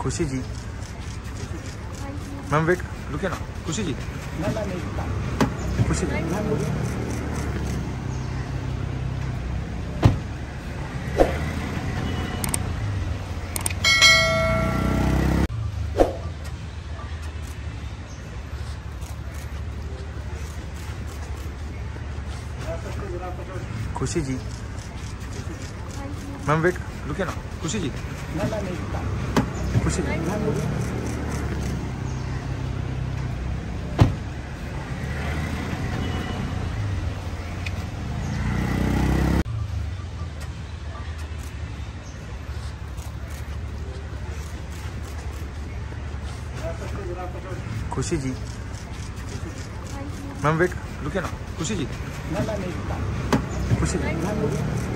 खुशी जी। Ma'am wait रुके ना। खुशी जी। खुशी जी। खुशी जी। मैम वेट रुके ना। खुशी जी। खुशी जी। खुशी जी। मैम, वेट, रुके ना। खुशी जी। खुशी जी।